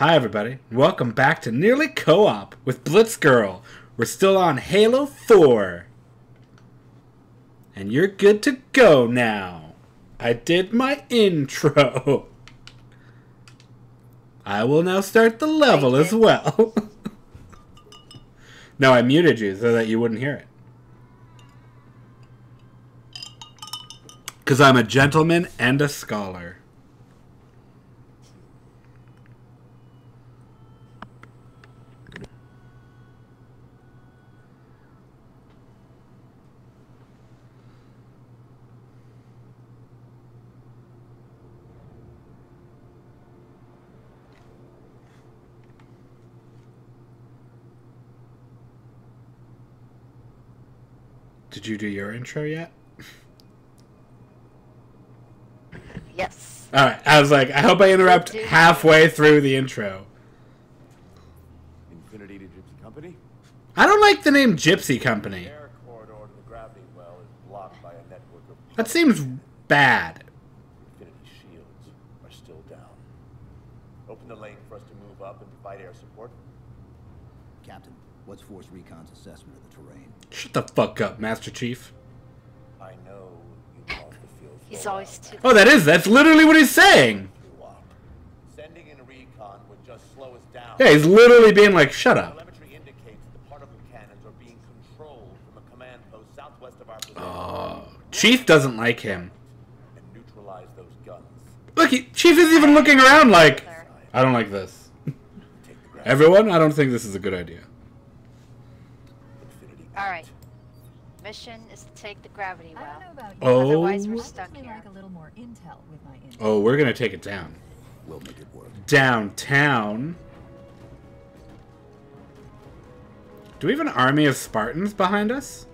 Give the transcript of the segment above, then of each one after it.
Hi, everybody. Welcome back to Nearly Co op with Blitz Girl. We're still on Halo 4. And you're good to go now. I did my intro. I will now start the level as well. no, I muted you so that you wouldn't hear it. Because I'm a gentleman and a scholar. Did you do your intro yet? Yes. All right. I was like, I hope I interrupt halfway through the intro. Infinity to Gypsy Company? I don't like the name Gypsy Company. Air corridor to the gravity well is blocked by a network of That seems bad. Infinity shields are still down. Open the lane for us to move up and provide air support. Captain, what's Force Recon's assessment of the terrain? Shut the fuck up, Master Chief. I know you want the field He's always too. Oh, that is. That's literally what he's saying. Sending in a recon would just slow us down. Yeah, he's literally being like, shut up. Telemetry indicates the particle cannons are being controlled from a command post southwest of our position. Oh, Chief doesn't like him. And neutralize those guns. Look, he, Chief is even looking around like, I don't like this. Take the gravity. Everyone, I don't think this is a good idea. Infinity All out. right. Mission is to take the gravity I well. don't know about you. Oh. Otherwise, we're stuck here. like a little more intel with my intel. Oh, we're gonna take it down. We'll make it work. Downtown. Do we have an army of Spartans behind us?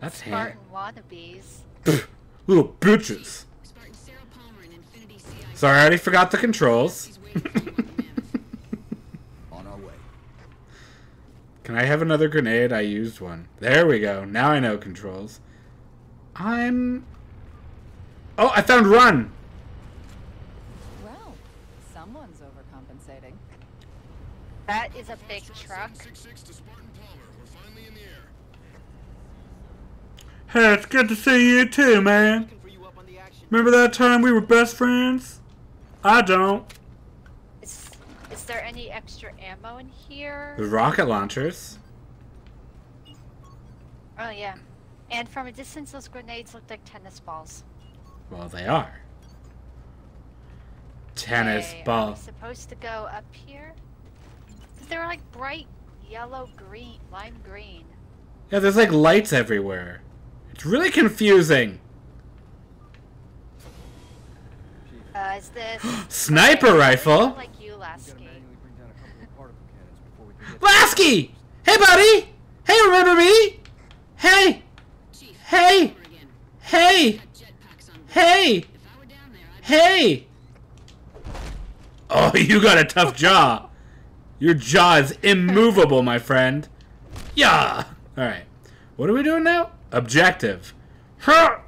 That's hand. Spartan wannabes. Little bitches. Spartan Sarah Palmer and Infinity CI. Sorry, I already forgot the controls. He's waiting for you up, man. On our way. Can I have another grenade? I used one. There we go. Now I know controls. I'm. Oh, I found run. Well, someone's overcompensating. That is a big truck. 766 to Spartan Palmer. We're finally in the air. Hey, it's good to see you too, man. Remember that time we were best friends? I don't. There any extra ammo in here? The rocket launchers. Oh yeah. And from a distance, those grenades look like tennis balls. Well, they are. Tennis Okay, Are we supposed to go up here? they're like bright yellow, green, lime green. Yeah, there's like lights everywhere. It's really confusing. Uh, is this Sniper rifle? Like you, Lasky. Lasky! Hey, buddy! Hey, remember me? Hey! Chief, Hey! Hey! Got jetpacks on board. Hey! If I were down there, I'd Hey! Oh, you got a tough jaw. Your jaw is immovable, my friend. Yeah! Alright. What are we doing now? Objective. Huh!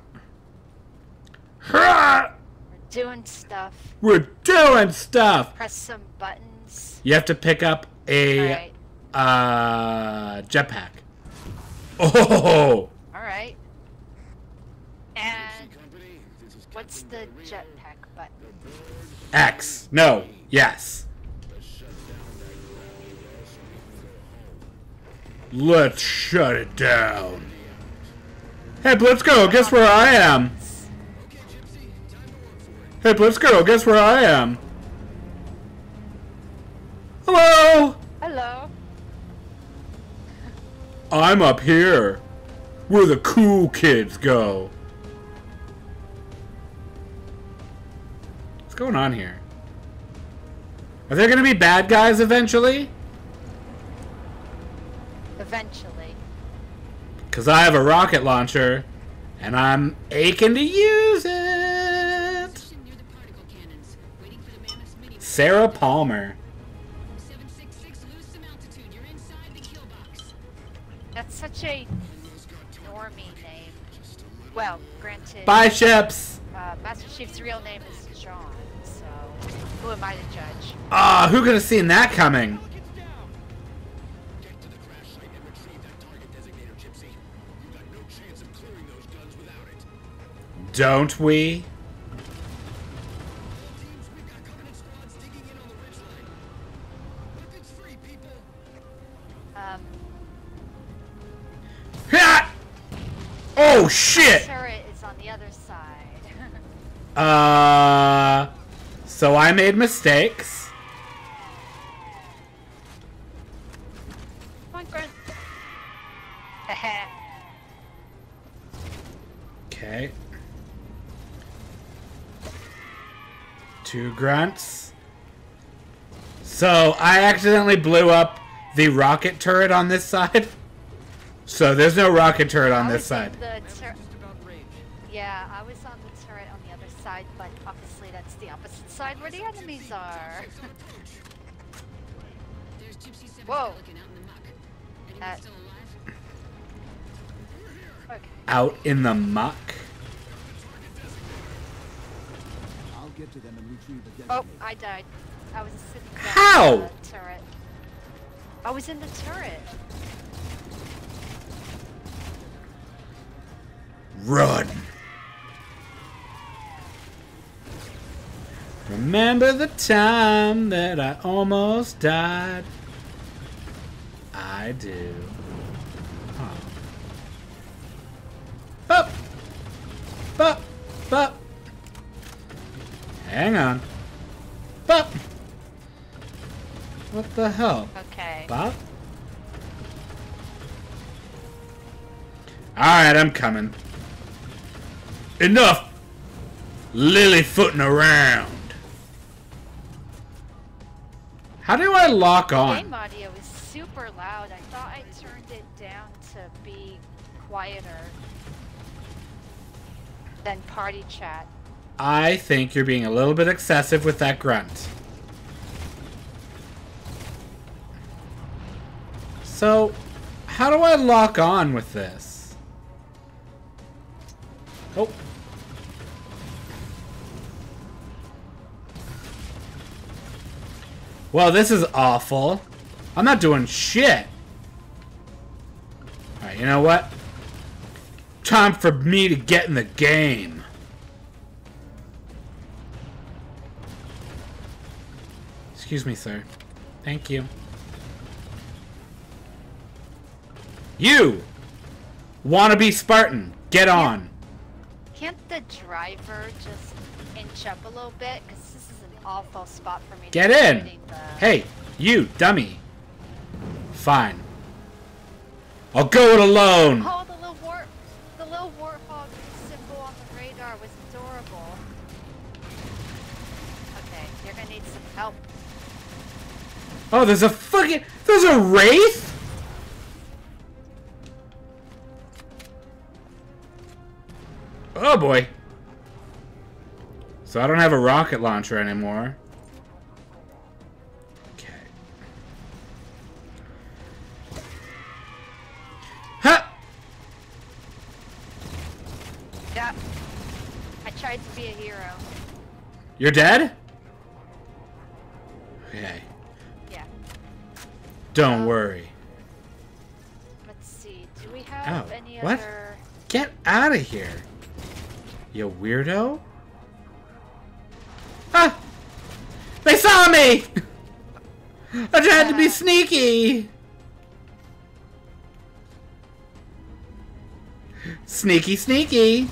Huh! We're doing stuff. We're doing stuff! Press some buttons. You have to pick up a Alright. Uh jetpack. Oh! Alright. And company. This is what's the jetpack button? X. No. Yes. Let's shut it down. Hey, Blitzko, guess where I am? Hey, Blitzko, guess where I am? Hello! Hello. I'm up here. Where the cool kids go. What's going on here? Are there gonna be bad guys eventually? Eventually. Because I have a rocket launcher, and I'm aching to use it. Sarah near such a normie name. Well, granted, Bye, ships. uh, Master Chief's real name is John, so Who am I to judge? Ah, who could have seen that coming? Don't to Oh shit! turret is on the other side. Uh, so I made mistakes. Come on, Grunt. Okay. Two grunts. So I accidentally blew up the rocket turret on this side. So there's no rocket turret on I this side. in The tur- yeah, I was on the turret on the other side, but obviously that's the opposite side where the enemies are. There's Gypsy 7 Whoa. Pelican out in the muck. Uh. Okay. Out in the muck. I'll get to them and retrieve the Oh. I died. I was sitting How? in the turret. I was in the turret. Run. Remember the time that I almost died? I do. Huh. Up! Up! Up! Hang on. Up! What the hell? Okay. Bob? Alright, I'm coming. Enough lily-footing around. How do I lock on? Game audio is super loud. I thought I turned it down to be quieter than party chat. I think you're being a little bit excessive with that grunt. So, how do I lock on with this? Oh. Well, this is awful. I'm not doing shit. Alright, you know what? Time for me to get in the game. Excuse me, sir. Thank you. You! Wanna be Spartan. Get on. Can't the driver just inch up a little bit? Because this is an awful spot for me Get to in. The... Hey, you, dummy. Fine. I'll go it alone. Oh, the little wart, the little warthog symbol on the radar was adorable. Okay, you're gonna need some help. Oh, there's a fucking... There's a Wraith? Oh, boy. So I don't have a rocket launcher anymore. Okay. Ha! Yeah. I tried to be a hero. You're dead? Okay. Yeah. Don't Um, worry. Let's see. Do we have Ow, any what? other? Get out of here. You weirdo. Ah! They saw me! I tried to be Ah. sneaky! Sneaky, sneaky!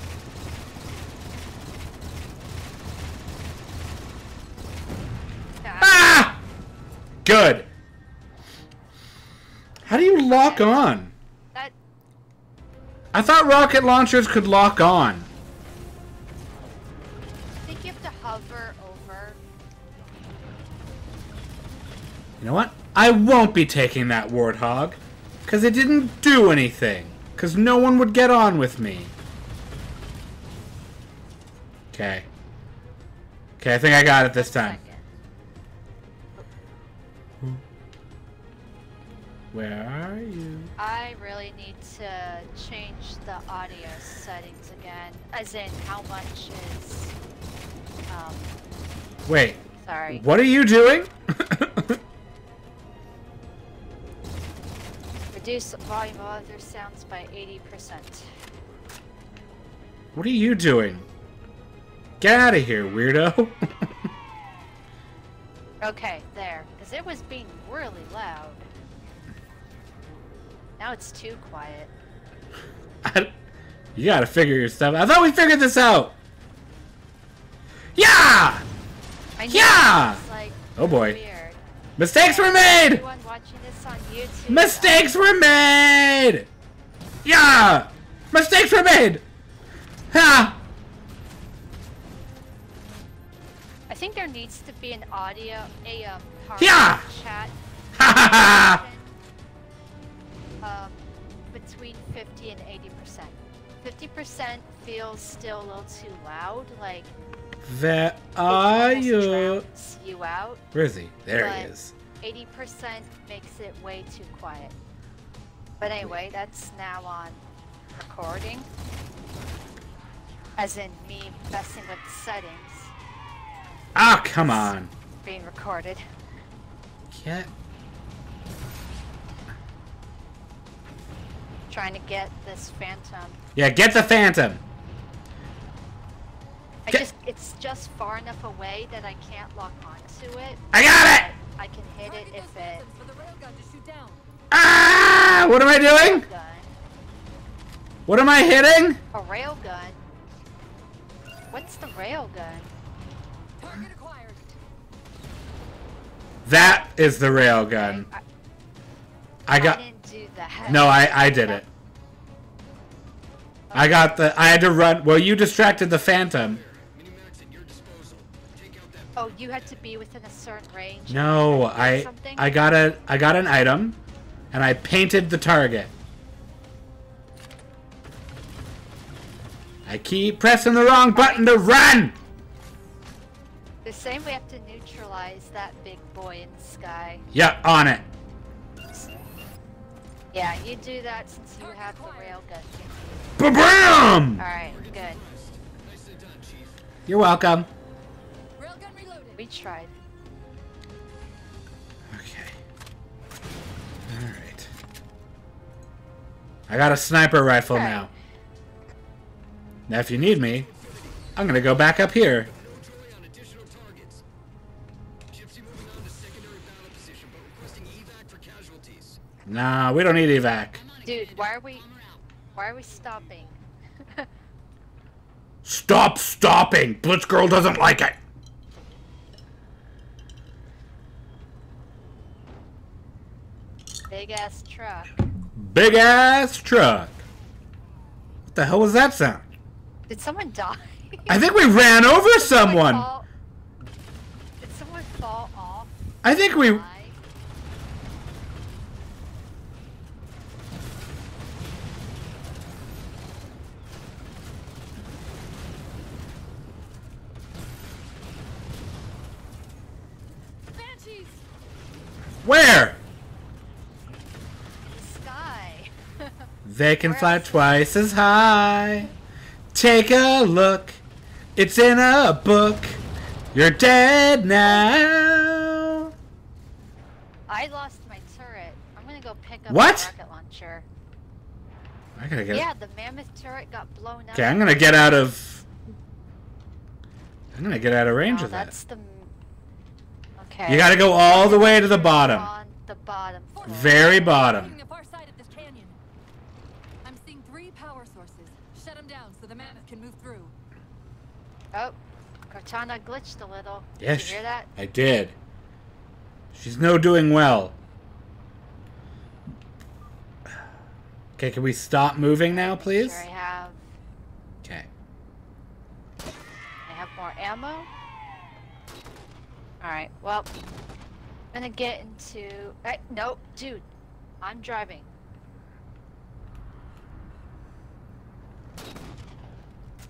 Ah! Good. How do you lock on? I thought rocket launchers could lock on. You know what? I won't be taking that warthog. Because it didn't do anything. Because no one would get on with me. Okay. Okay, I think I got it this time. Where are you? I really need to change the audio settings again. As in, how much is um, Wait. Sorry. What are you doing? Reduce volume of other sounds by 80%. what are you doing? Get out of here, weirdo. Okay, there. Because it was being really loud. Now it's too quiet. I- you gotta figure your stuff. I thought we figured this out. Yeah! I Yeah! Like Oh boy. weird. Mistakes were made! On YouTube. Mistakes were made! Yeah! Mistakes were made! Ha! I think there needs to be an audio, a um, Yeah! chat Ha ha ha! um, between 50 and 80 percent. 50 percent feels still a little too loud, like Where are you? you out. Where is he? There he is. 80 percent makes it way too quiet. But anyway, that's now on recording. As in me messing with the settings Oh, come on. being recorded. Get. Trying to get this phantom. Yeah, get the Phantom. I Get- just it's just far enough away that I can't lock onto it. I got it! But I can hit it if it For the railgun to shoot down. Ah! What am I doing? What am I hitting? A rail gun. What's the rail gun? Target acquired. That is the railgun. I, I got. I didn't do that. No, I I did it. I got the. I had to run. Well, you distracted the Phantom. Oh, you had to be within a certain range. No, I something? I got a I got an item, and I painted the target. I keep pressing the wrong button to run. The same we have to neutralize that big boy in the sky. Yeah, on it. Yeah, you do that since you have the rail gun. Ba-bam! Alright, good. nicely done, You're welcome. We tried. Okay. All right. I got a sniper rifle Alright. now. Now, if you need me, I'm gonna go back up here. No delay on additional targets. Gypsy moving on to secondary battle position, but requesting evac for casualties. Nah, we don't need evac. Dude, why are we why are we stopping? Stop stopping! Blitzgirl doesn't like it. Big ass truck. Big ass truck. What the hell was that sound? Did someone die? I think we ran over Did someone. fall- Did someone fall off? I think we. Die? Where? They can fly twice as high. Take a look. It's in a book. You're dead now. I lost my turret. I'm gonna go pick up What? the rocket launcher. I gotta get. Yeah, the mammoth turret got blown up. Okay, I'm gonna get out of. I'm gonna get out of range Oh, of that. that's the. Okay. You gotta go all the way to the bottom. On the bottom. floor. Very bottom. Shooting the far side of this canyon. I'm seeing three power sources. Shut them down so the mammoth can move through. Oh, Cortana glitched a little. Yes, Did you hear that? I did. She's no doing well. Okay, can we stop moving now, please? Sure, I have. Okay. I have more ammo. Alright, well, I'm gonna get into. Eh, hey, no, dude, I'm driving.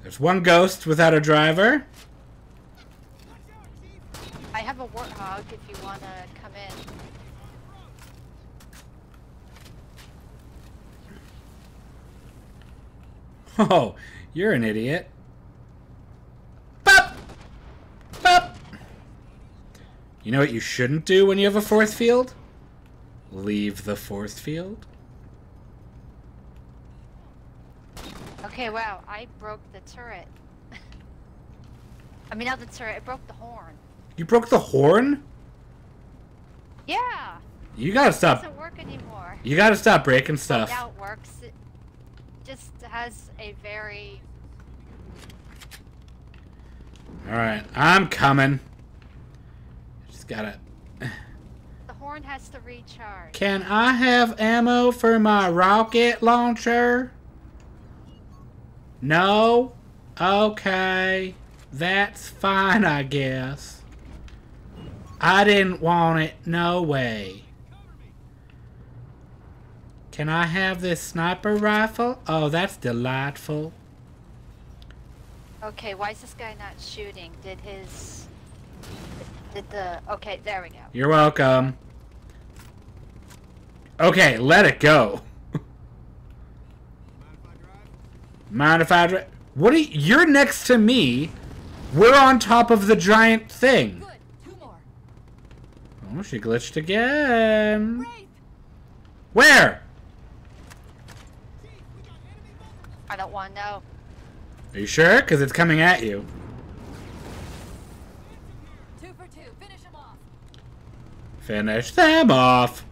There's one ghost without a driver. I have a warthog if you wanna come in. Oh, you're an idiot. Bop! Bop! You know what you shouldn't do when you have a force field? Leave the force field. Okay, wow, I broke the turret. I mean, not the turret, I broke the horn. You broke the horn? Yeah, You gotta it stop. doesn't work anymore. You gotta stop breaking stuff. Now it works. It just has a very. Alright, I'm coming. Just gotta. The horn has to recharge. Can I have ammo for my rocket launcher? No? Okay. That's fine, I guess. I didn't want it. No way. Can I have this sniper rifle? Oh, that's delightful. Okay, why is this guy not shooting? Did his. Did the. Okay, there we go. You're welcome. Okay, let it go. Mind if I dri- What are you- You're next to me. We're on top of the giant thing. Oh, she glitched again. Where? I don't want to know. Are you sure? Because it's coming at you. Two for two. Finish him off. Finish them off.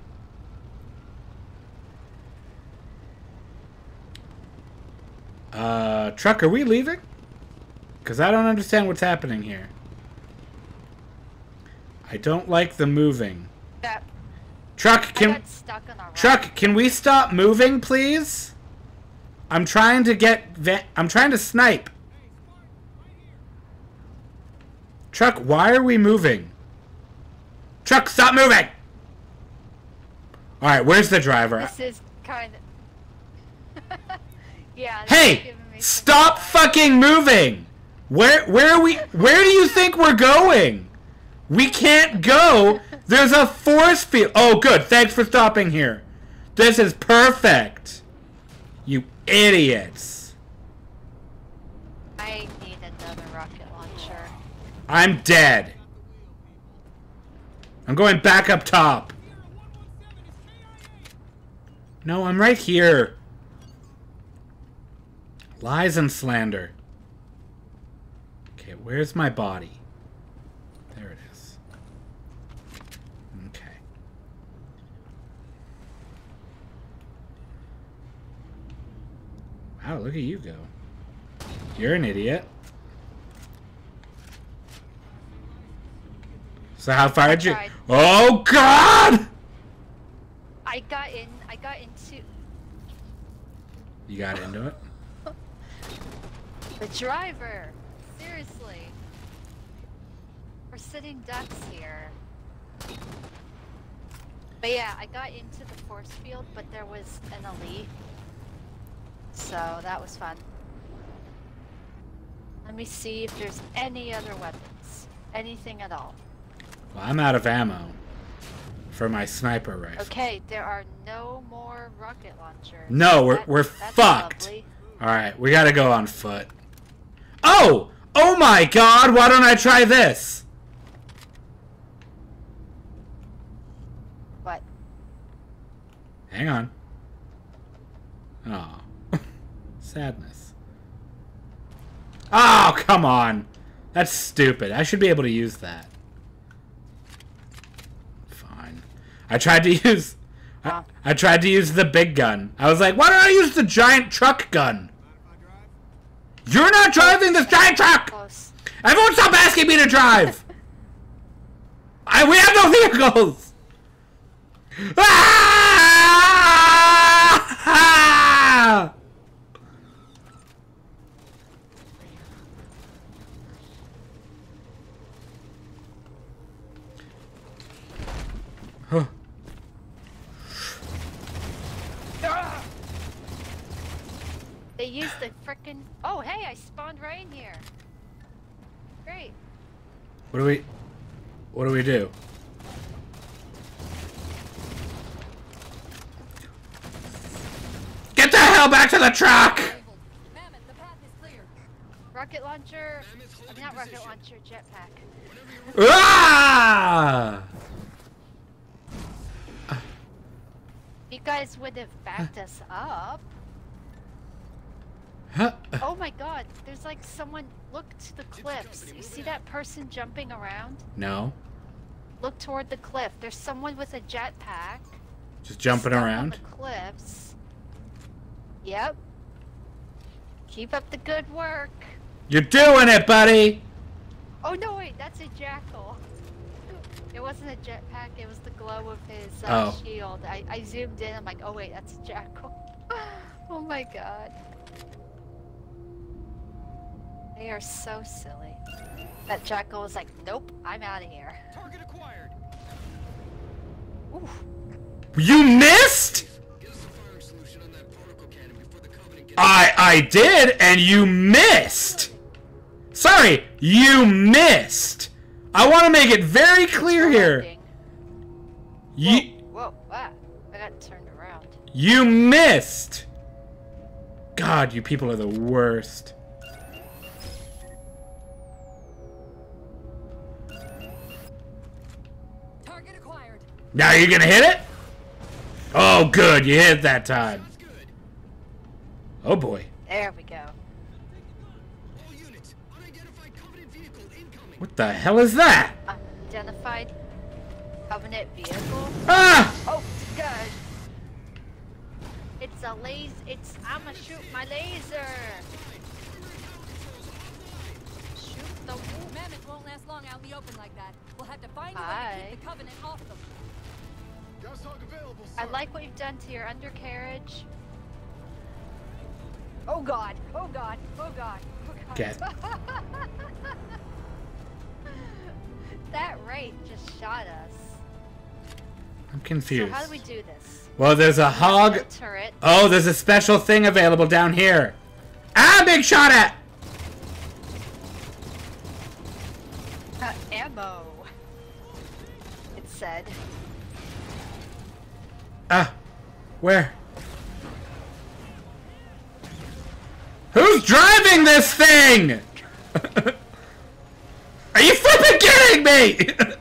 Uh, truck, are we leaving? Because I don't understand what's happening here. I don't like the moving. That. Truck, can stuck on a truck, can we stop moving, please? I'm trying to get. I'm trying to snipe. Truck, why are we moving? Truck, stop moving! Alright, where's the driver? This is kind of. Yeah. Hey! giving me some Stop fucking moving! Where where are we where do you think we're going? We can't go! There's a force field Oh good, thanks for stopping here. This is perfect. You idiots. I need another rocket launcher. I'm dead. I'm going back up top. No, I'm right here. Lies and slander. Okay, where's my body? There it is. Okay. Wow, look at you go. You're an idiot. So how far did you? tried. Oh God! I got in. I got into You got into it. The driver. Seriously. We're sitting ducks here. But yeah, I got into the force field, but there was an elite. So that was fun. Let me see if there's any other weapons. Anything at all. Well, I'm out of ammo for my sniper rifle. Okay, there are no more rocket launchers. No, we're- That- we're fucked. lovely. All right, we gotta go on foot. Oh! Oh my God! Why don't I try this? What? Hang on. Oh, sadness. Oh, come on. That's stupid. I should be able to use that. Fine. I tried to use. I, I tried to use the big gun. I was like, why don't I use the giant truck gun? You're not driving this giant truck! Everyone stop asking me to drive! I we have no vehicles! Ah! They used the frickin'. Oh, hey, I spawned right in here. Great. What do we. What do we do? Get the hell back to the truck! Mammoth, the rocket launcher. I not rocket launcher, jetpack. Ah! You guys would have backed us up. Huh? Oh my god, there's like someone. Look to the cliffs. You see that person jumping around? No. Look toward the cliff. There's someone with a jetpack. Just jumping around. The cliffs. Yep. Keep up the good work. You're doing it, buddy! Oh no, wait, that's a jackal. It wasn't a jetpack, it was the glow of his uh, Oh. shield. I, I zoomed in, I'm like, oh wait, that's a jackal. oh my god. They are so silly. That jackal was like, nope, I'm out of here. Target acquired. Oof. You missed? Get us a firing solution on that particle cannon before the Covenant gets I I did, and you missed. Sorry, you missed. I want to make it very clear here. Landing. You Whoa, wow. I got turned around. you missed. God, you people are the worst. Now you're gonna hit it? Oh, good, you hit that time. Oh boy. There we go. All units, unidentified vehicle. What the hell is that? Identified Covenant vehicle. Ah! Oh, good. It's a laser. It's. I'ma shoot my laser. Shoot the. Mammoth won't last long out in the open like that. We'll have to find a way to Hi. keep the Covenant off them. I like what you've done to your undercarriage. Oh god. Oh god. Oh god. Oh god. Get. that rate just shot us. I'm confused. So confused. how do we do this? Well, there's a hog. Turret. Oh, there's a special thing available down here. Ah, big shot at. Where? Who's driving this thing? Are you flipping kidding me?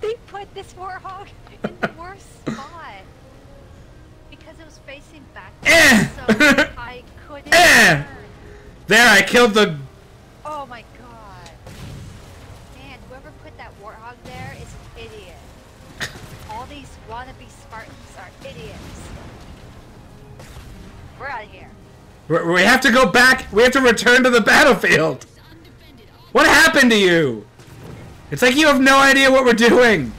They put this warthog in the worst spot because it was facing back, Eh. so I couldn't Eh. turn. there, I killed the. We we have to go back. We have to return to the battlefield. What happened to you? It's like you have no idea what we're doing.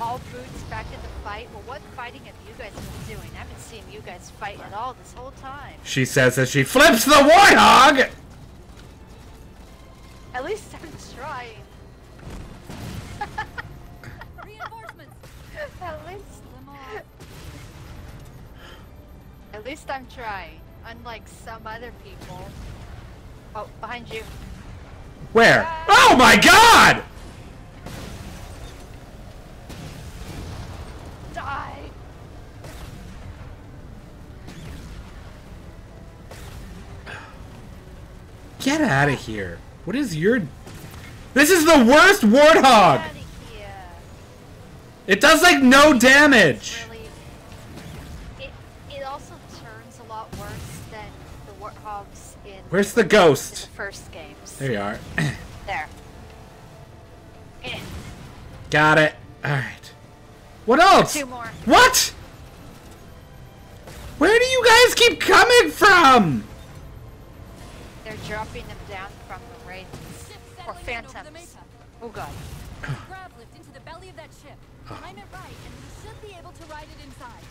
All boots back in the fight. Well, what fighting have you guys been doing? I haven't seen you guys fight at all this whole time. She says as she flips the warthog. At least least I'm trying, unlike some other people. Oh, behind you. Where? Oh my god! Die! Get out of here. What is your... This is the worst warthog! out of here. It does like no damage. Where's the ghost? the first games. There you are. There. Eh, Got it. Alright. What else? two more. What? Where do you guys keep coming from? They're dropping them down from the raiders. Ship Or settling in over the phantoms. Oh god. Grav lift into the belly of that ship. Time it right, and we should be able to ride it inside.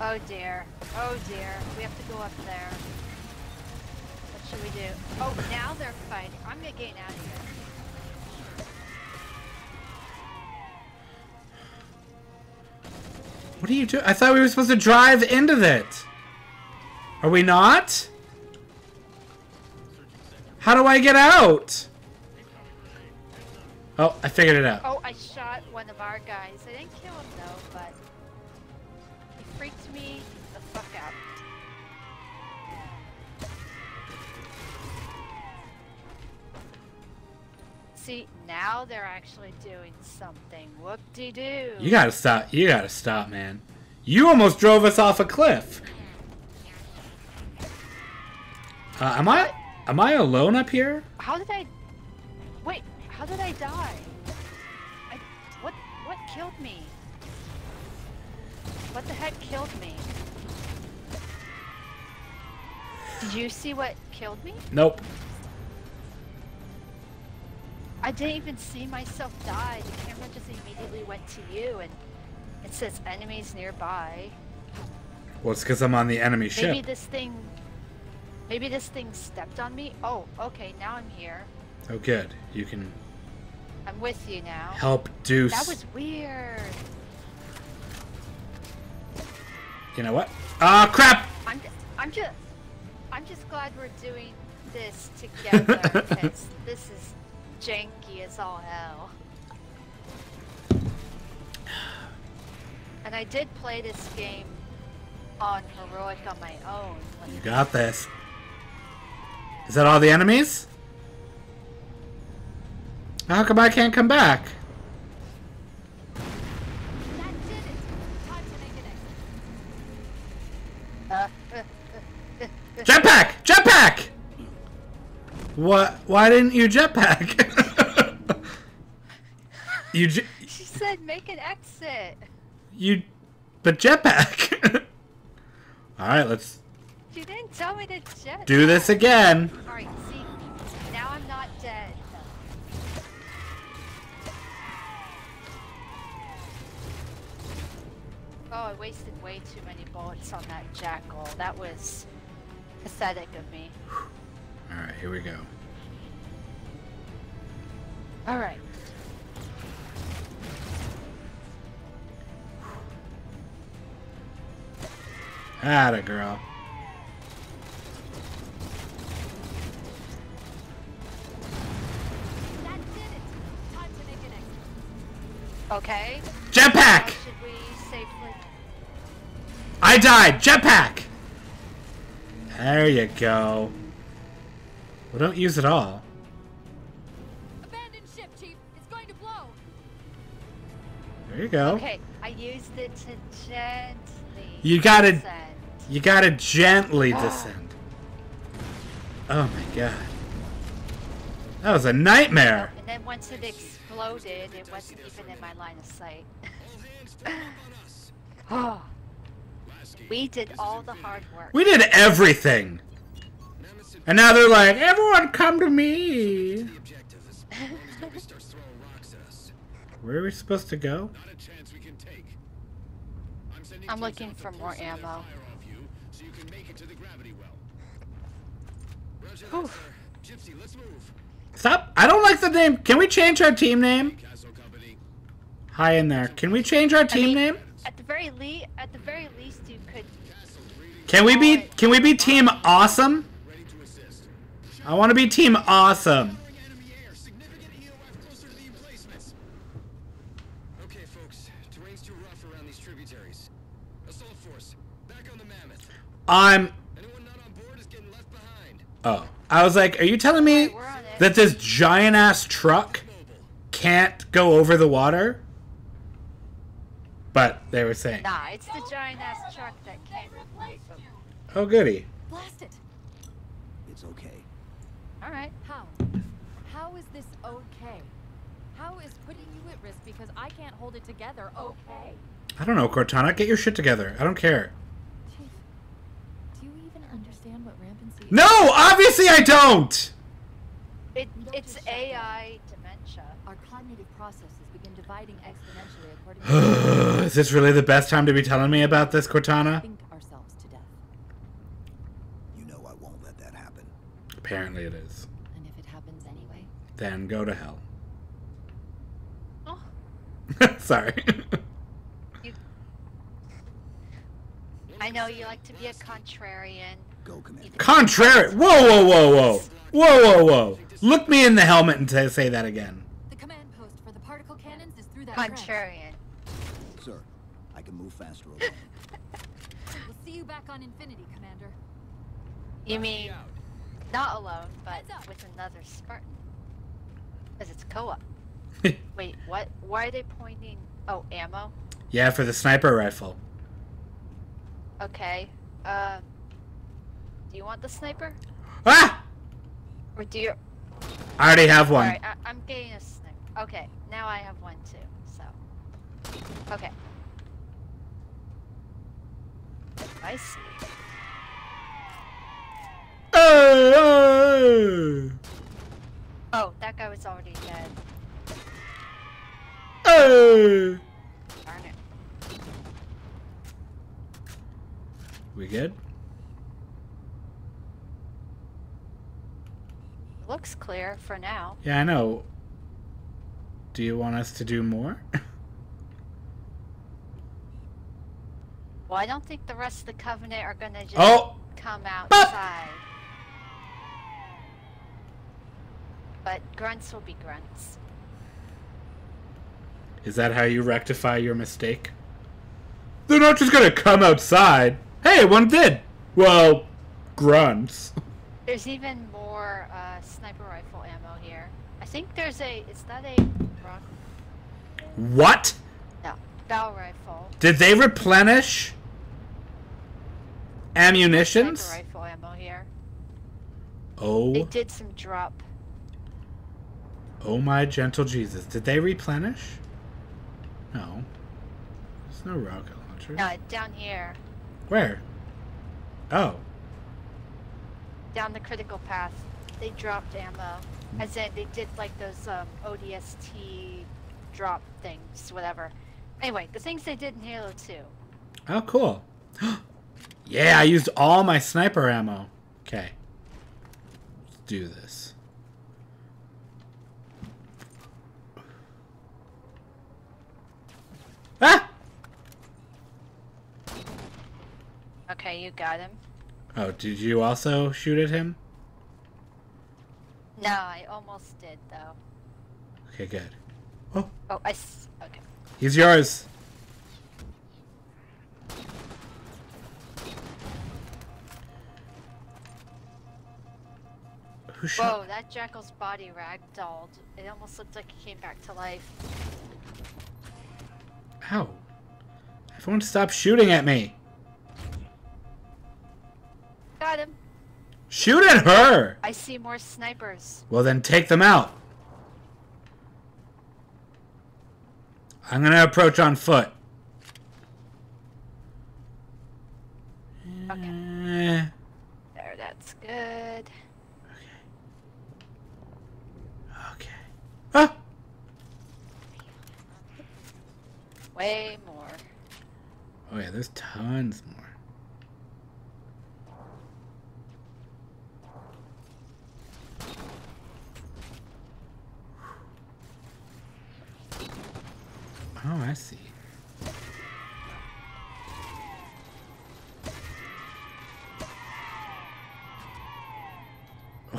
Oh dear. Oh dear. We have to go up there. What should we do? Oh, now they're fighting. I'm gonna get out of here. What are you doing? I thought we were supposed to drive into that. Are we not? How do I get out? Oh, I figured it out. Oh, I shot one of our guys. I didn't kill him though, but he freaked me See, now they're actually doing something. Whoop-de-doo. You gotta stop. You gotta stop, man. You almost drove us off a cliff. Uh, am I? Am I alone up here? How did I... Wait, how did I die? I... What... What killed me? What the heck killed me? Did you see what killed me? Nope. I didn't even see myself die. The camera just immediately went to you and it says enemies nearby. Well, it's because I'm on the enemy ship. Maybe this thing... Maybe this thing stepped on me? Oh, okay, now I'm here. Oh, good. You can I'm with you now. help Deuce. That was weird. You know what? Ah, crap! I'm just, I'm just, I'm just glad we're doing this together because this is janky as all hell. And I did play this game on heroic on my own. You got this. Is that all the enemies? How come I can't come back? That did What? Why didn't you jetpack? you j- She said make an exit. you, but jetpack. all right, let's She didn't tell me to jet. do this again. Alright, see, now I'm not dead. Oh, I wasted way too many bullets on that jackal. That was pathetic of me. All right, here we go. Alright. Atta girl. It! Time to make an exit. Okay. Jetpack! should we safely... I died. Jetpack. There you go. Well, don't use it all. Abandon ship, Chief! It's going to blow! There you go. Okay, I used it to gently You gotta- descend. You gotta gently descend. Oh my god. That was a nightmare. And then once it exploded, it wasn't even in my line of sight. All hands form up on us. Oh, ah. we did all the hard work. We did everything. And now they're like, everyone come to me. the objective as long as nobody starts throwing rocks at us. Where are we supposed to go? Not a chance we can take. I'm sending I'm teams looking for more some of their ammo. fire off you so you can make it to the gravity well. Roger Whew. that, sir. Gypsy, let's move. Stop. I don't like the name. Can we change our team name? Hi in there. Can we change our team mean- name? At the very least, at the very least, you could. Can we be can we be team awesome? Ready to assist. I want to be team awesome. Firing enemy air. Significant EOF closer to the emplacements. Okay, folks. Terrain's too rough around these tributaries. Assault force, back on the mammoth. I'm Anyone not on board is getting left behind. Oh, I was like, are you telling me We're on it. that this giant ass truck can't go over the water? But they were saying, Nah, it's the giant ass truck that can't. oh goody. Blast it! It's okay. Alright. How? How is this okay? How is putting you at risk because I can't hold it together okay? I don't know, Cortana, get your shit together. I don't care. Chief, do you even understand what rampancy is? No, obviously I don't. It, it's AI dementia. Our cognitive processes begin dividing exponentially according to Is this really the best time to be telling me about this, Cortana? think ourselves to death. You know I won't let that happen. Apparently it is. And if it happens anyway, Then go to hell. Sorry. you. I know you like to be a contrarian. Go, Commander. Contrary. Whoa, whoa, whoa, whoa. Whoa, whoa, whoa. Look me in the helmet and say that again. the command post for the particle cannons is through that trench. Contrarian. Sir, I can move faster alone. We'll see you back on Infinity, Commander. You mean not alone, but with another Spartan. Because it's co-op. Wait, what? Why are they pointing? Oh, ammo. yeah, for the sniper rifle. Okay. Uh, do you want the sniper, Ah! or do you? I already have one. Alright, I- I'm getting a sniper. Okay, now I have one too. So. Okay. I see. Oh, Oh, that guy was already dead. Darn it. We good? Looks clear for now. Yeah, I know. Do you want us to do more? Well, I don't think the rest of the Covenant are gonna just oh! come outside. Ah! But grunts will be grunts. Is that how you rectify your mistake? They're not just gonna come outside. Hey, one did. Well, grunts. There's even more uh, sniper rifle ammo here. I think there's a. Is that a rock? What? No, bow rifle. Did they replenish ammunitions? Sniper rifle ammo here. They Oh, did some drop. oh my gentle Jesus. Did they replenish? No. There's no rocket launchers. No, it's down here, Where? Oh. down the critical path, they dropped ammo. As in, they did like those um, ODST drop things, whatever. Anyway, the things they did in Halo 2. Oh, cool. yeah, I used all my sniper ammo. Okay. Let's do this. Ah! Okay, you got him. Oh, did you also shoot at him? No, I almost did though. Okay, good. Oh, Oh, I. S- okay. he's yours. Who shot? Whoa, that jackal's body ragdolled. It almost looked like he came back to life. Ow. Everyone stop shooting at me. Got him. Shoot at her! I see more snipers. Well, then take them out. I'm gonna approach on foot. Okay. Eh, There, that's good. okay. Ah! Way more. Oh yeah, there's tons more. Oh, I see.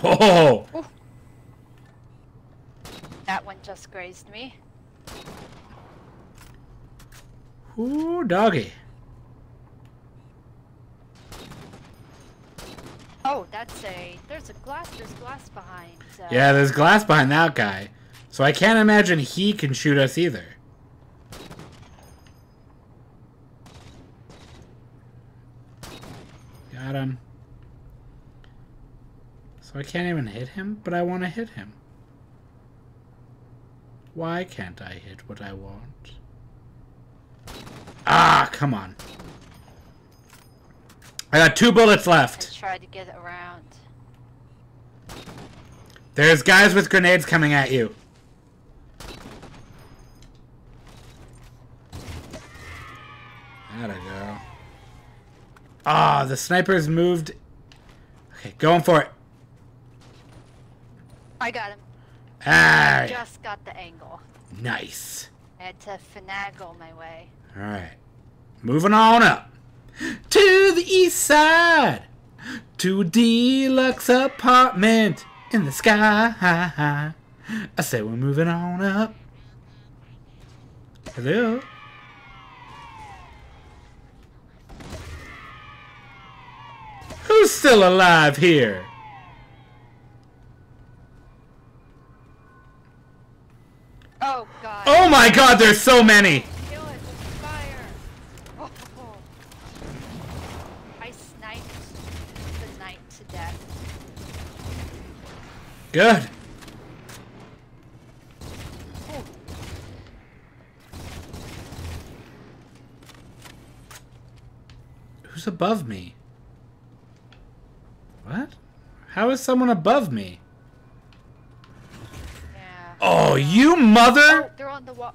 Oh! That one just grazed me. Ooh, doggy. Oh, that's a. There's a glass. There's glass behind. Uh, Yeah, there's glass behind that guy. So I can't imagine he can shoot us either. Got him. So I can't even hit him, but I want to hit him. Why can't I hit what I want? Come on. I got two bullets left. And try to get around. There's guys with grenades coming at you. That'll go. Ah, the sniper's moved. Okay, going for it. I got him. Ah, Just got the angle. nice. I had to finagle my way. All right, moving on up to the east side, to a deluxe apartment in the sky. I say we're moving on up. Hello. Who's still alive here? Oh god. Oh my god, there's so many! Kill it with fire. Oh. I sniped the knight to death. Good. Who's above me? What? How is someone above me? Yeah. Oh, you Oh, mother! they're on the wall.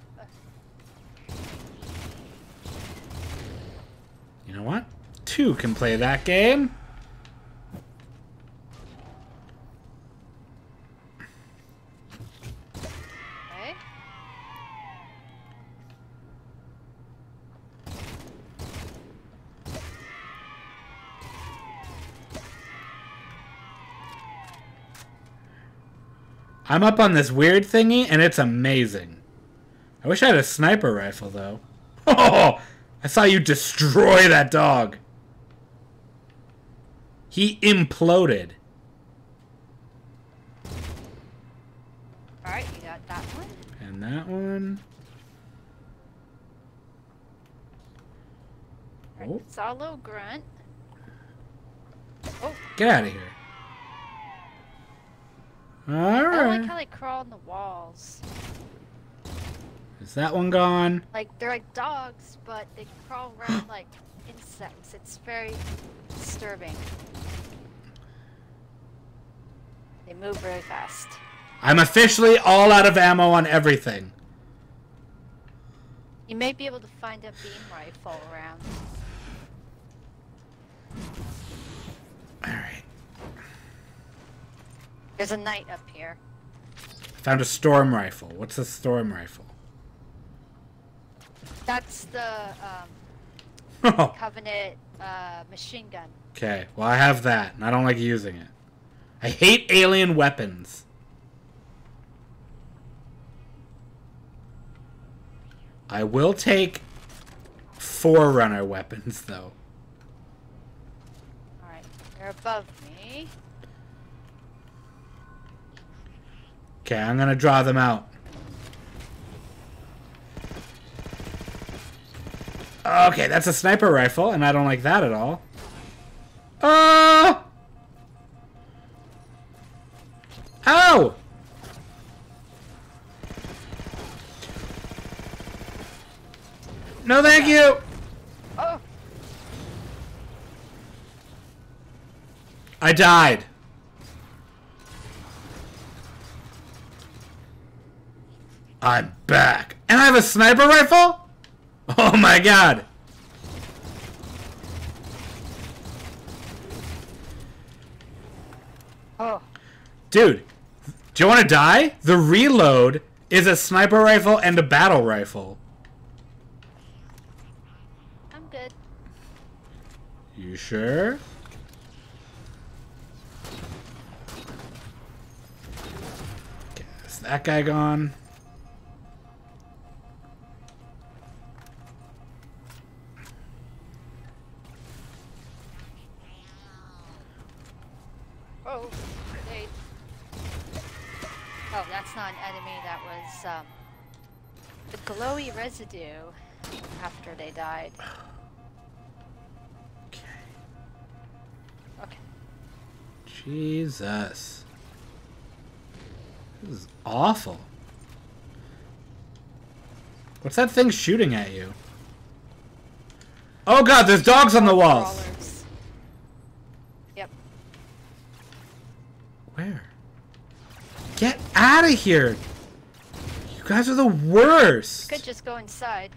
You know what? Two can play that game. Okay. I'm up on this weird thingy, and it's amazing. I wish I had a sniper rifle, though. Oh! I saw you destroy that dog. He imploded. Alright, you got that one. And that one. Alright, Oh. Saw a little grunt. Oh, Get out of here. I don't like how they crawl on the walls. Is that one gone? Like, they're like dogs, but they crawl around like insects. It's very disturbing. They move very fast. I'm officially all out of ammo on everything. You may be able to find a beam rifle around. Alright. There's a knight up here. I Found a storm rifle. What's a storm rifle? That's the um, okay, Covenant uh, machine gun. Okay, well I have that, and I don't like using it. I hate alien weapons. I will take Forerunner weapons, though. Alright, they're above me. Okay, I'm gonna draw them out. Okay, that's a sniper rifle, and I don't like that at all. Oh! Ow! No, thank you. I died. I'm back. And I have a sniper rifle? Oh my god. Oh! Dude, do you want to die? The reload is a sniper rifle and a battle rifle. I'm good. You sure? Okay, is that guy gone? Not an enemy. That was um, the glowy residue after they died. Okay. Okay. Jesus. This is awful. What's that thing shooting at you? Oh god, there's dogs on the walls! Crawlers. Yep. Where? Get out of here! You guys are the worst! Could just go inside.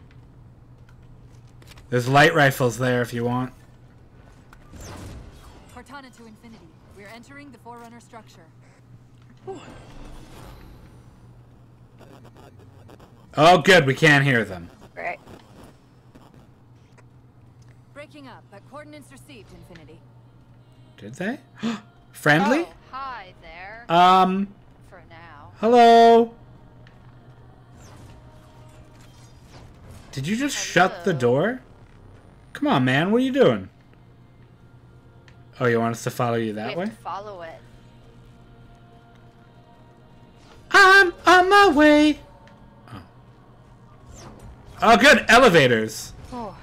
There's light rifles there if you want. Cortana to infinity. We're entering the Forerunner structure. Oh good, we can't hear them. Right. Breaking up, but coordinates received, Infinity. Did they? Friendly? Oh, hi there. Um, for now. Hello? Did you just shut the door? Come on, man, what are you doing? Oh, you want us to follow you we that have way? to follow it. I'm on my way. Oh, oh good. Elevators. Oh,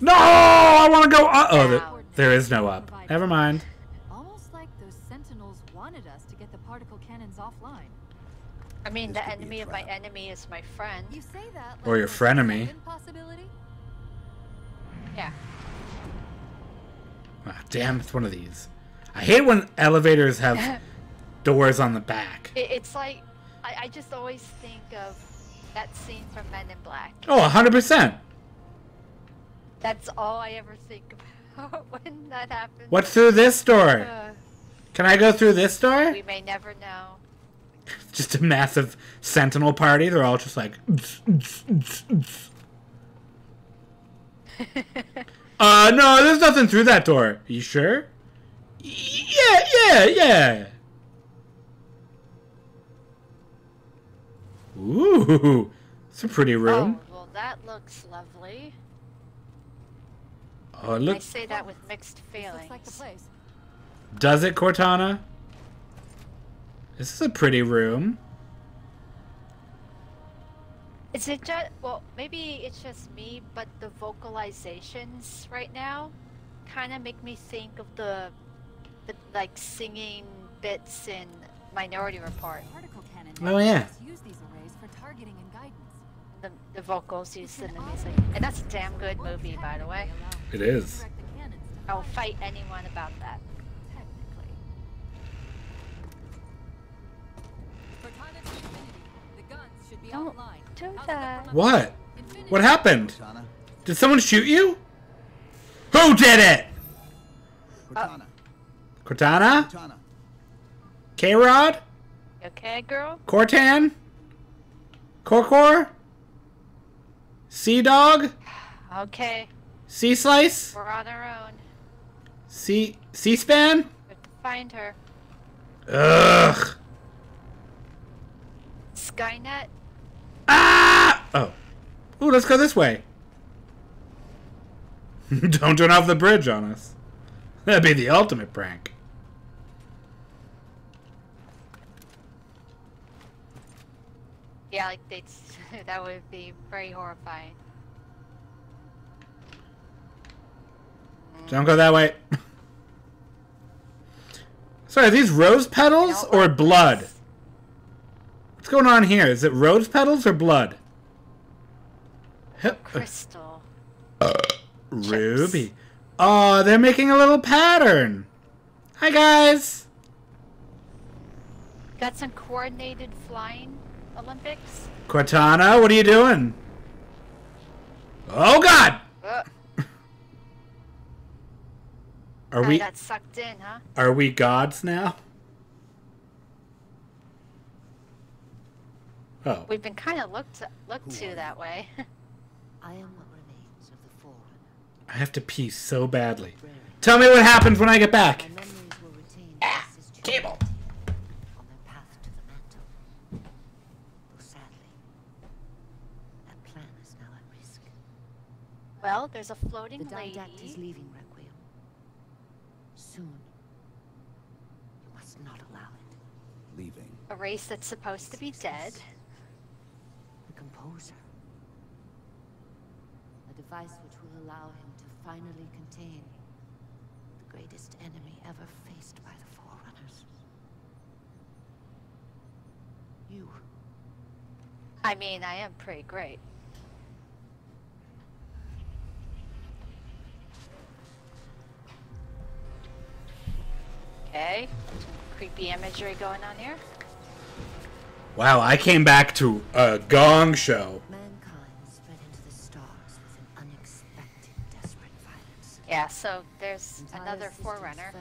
No! I want to go up. Oh, th- Down. there is no up. Never mind. I mean, This the could be a enemy of my enemy is my friend. You say that Or your there's a frenemy. Possibility? Yeah. Ah, damn, it's one of these. I hate when elevators have doors on the back. It, it's like I, I just always think of that scene from Men in Black. Oh, 100%. That's all I ever think about when that happens. What's through this door? Uh, Can I go through this door? we may never know. Just a massive sentinel party. They're all just like. uh, no, there's nothing through that door. you sure? Yeah, yeah, yeah. Ooh, it's a pretty room. Oh, well, that looks lovely. Oh, I say that with mixed This feelings. looks like the place. Does it, Cortana? This is a pretty room. Is it just well? Maybe it's just me, but the vocalizations right now kind of make me think of the, the like singing bits in Minority Report. Particle cannon. Oh, yeah. Use these arrays for targeting and guidance. The, the vocals used in the music, and that's a damn good movie, by the way. It is. Direct the cannons to I'll fight anyone about that. Don't do that. What? What happened? Did someone shoot you? Who did it? Cortana? Cortana? Cortana? K-Rod? You okay, girl? Cortan? Corcor? Sea Dog? Okay, Sea Slice? we're on our own. Sea C-Span? We have to find her. Ugh. Skynet. Oh. Ooh, let's go this way. Don't turn off the bridge on us. That'd be the ultimate prank. Yeah, like they. that would be very horrifying. Don't go that way. Sorry, are these rose petals or blood? What's going on here? Is it rose petals or blood? Crystal. Ruby. Oh, they're making a little pattern. Hi, guys. Got some coordinated flying Olympics. Cortana, what are you doing? Oh, God! Uh, Are I we got sucked in, huh? are we gods now? Oh, We've been kind of looked looked to that way. I am what remains of the Forerunner. I have to pee so badly. Tell me what happens when I get back. memories will retain Ah, this is cable. on their path to the mantle. Though sadly, that plan is now at risk. well, there's a floating The floating Didact is leaving Requiem. Soon. You must not allow it. Leaving. A race that's supposed to be dead. The Composer. A device which will allow him to finally contain the greatest enemy ever faced by the Forerunners. You. I mean, I am pretty great. Okay. Some creepy imagery going on here. Wow, I came back to a gong show. Mankind violence. Yeah, so there's Entire another forerunner.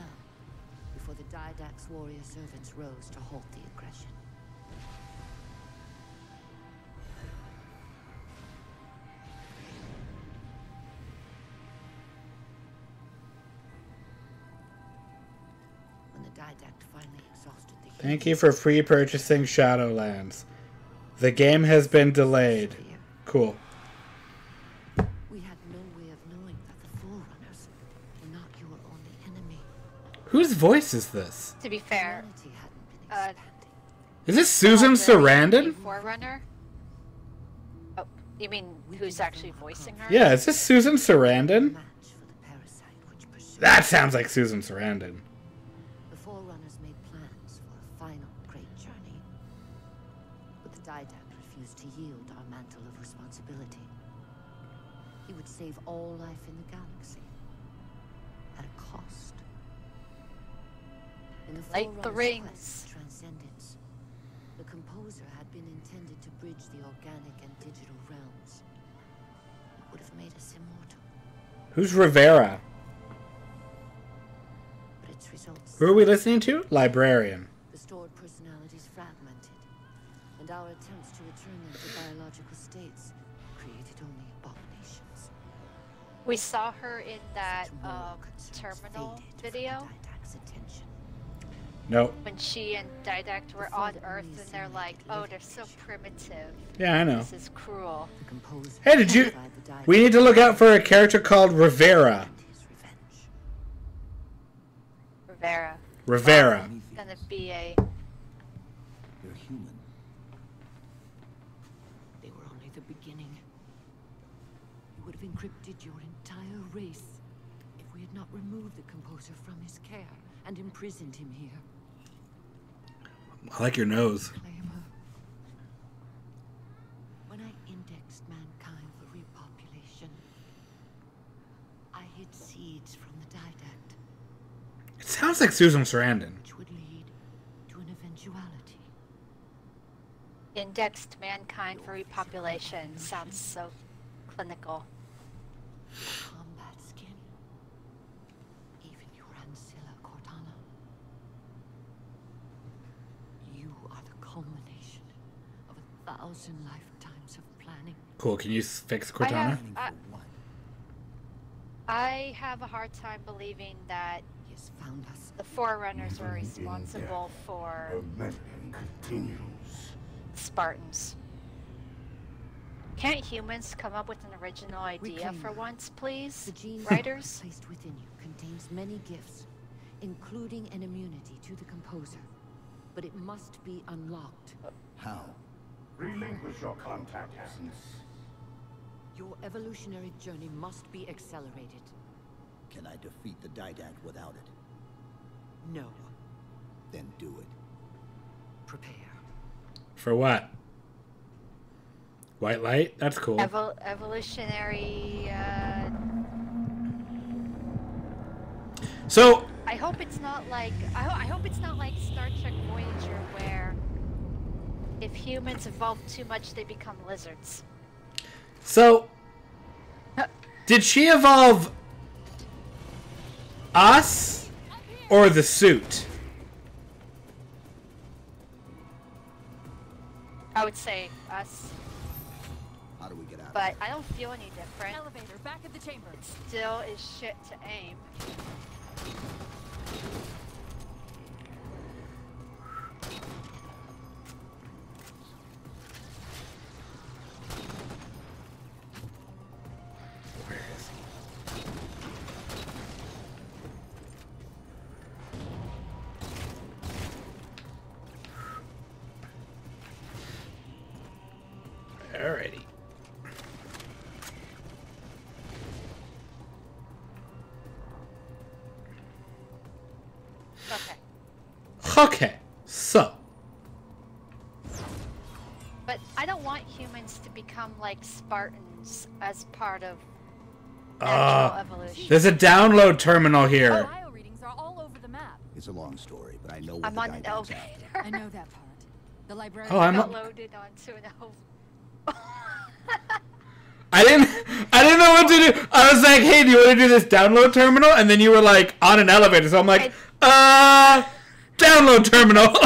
Before the Didact's warrior servants rose to halt the aggression. When the Didact finally exhausted the Thank you for free purchasing Shadowlands. The game has been delayed. Cool. Whose voice is this? To be fair, Humanity hadn't been uh. Is this Susan Already a Sarandon? Forerunner. You mean who's actually voicing her? Yeah, is this Susan Sarandon? Match for the parasite which pursued. That sounds like Susan Sarandon. The Forerunners made plans for a final great journey. But the Didact refused to yield our mantle of responsibility. He would save all life in the Like the rings. transcendence, the composer had been intended to bridge the organic and digital realms. It would have made us immortal, Who's Rivera? but its results Who are we listening to? Librarian. The stored personalities fragmented, and our attempts to return them to biological states created only abominations. We saw her in that Such um, terminal video the Didact's attention. No. when she and Didact were on Earth, and they're like, "Oh, they're so primitive. Yeah, I know. This is cruel." Hey, did you? terrified the Didact We need to look out for a character called Rivera. and his revenge. Rivera Rivera. gonna be a They're human. They were only the beginning. You would have encrypted your entire race if we had not removed the composer from his care and imprisoned him here. I like your nose. When I indexed mankind for repopulation, I hid seeds from the Didact, It sounds like Susan Sarandon. which would lead to an eventuality. indexed mankind for repopulation. Sounds so clinical. Combat skin. Even your Ancilla Cortana. You are the culmination of a thousand lifetimes of planning. Cool. Can you s- fix I Cortana? have, I, for what? I have a hard time believing that He has found us. the Forerunners were responsible for continues. Spartans. Can't humans come up with an original idea for Reclaim. once, please? The gene Writers? placed within you contains many gifts, including an immunity to the composer. But it must be unlocked. How? Relinquish your contact essence. Your evolutionary journey must be accelerated. Can I defeat the Didact without it? No. Then do it. Prepare. For what? White light? That's cool. Evol- evolutionary. Uh, So, I hope it's not like I, ho- I hope it's not like Star Trek Voyager, where if humans evolve too much, they become lizards. so did she evolve us or the suit? I would say us, How do we get out? but I don't feel any different. Elevator, back at the chamber. Still is shit to aim. Okay, so but I don't want humans to become like Spartans as part of natural uh, evolution. there's a download terminal here. Bio readings are all over the map. It's a long story, but I know what I'm the on an elevator. I know that part. The librarian. Oh, I'm got not- loaded onto an elevator. I didn't I didn't know what to do. I was like, hey, do you want to do this download terminal? And then you were like on an elevator, so I'm like, uh download terminal.